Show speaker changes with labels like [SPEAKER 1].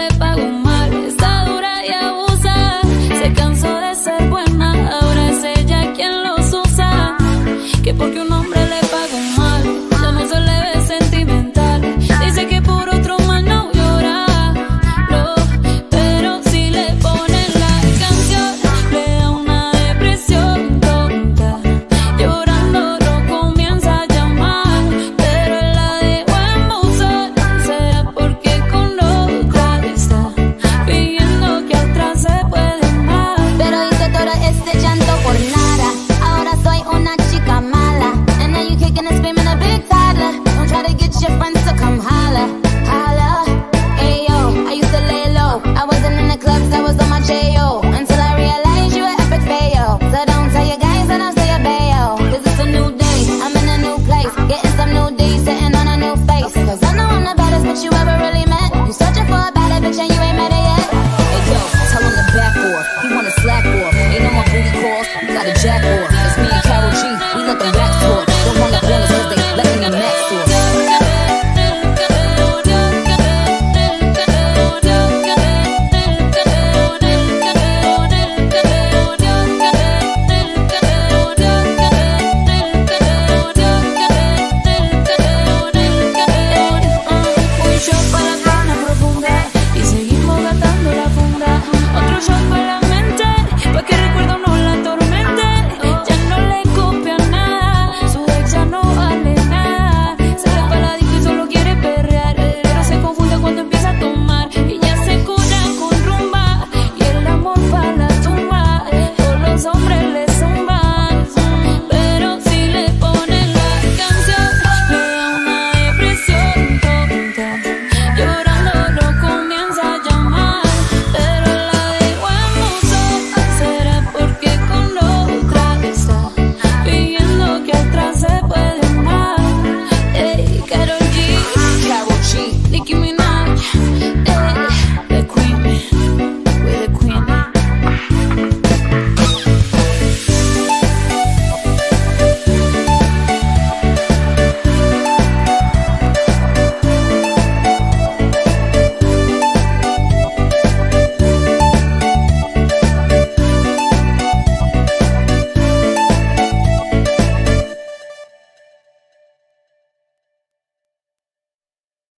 [SPEAKER 1] le pasa.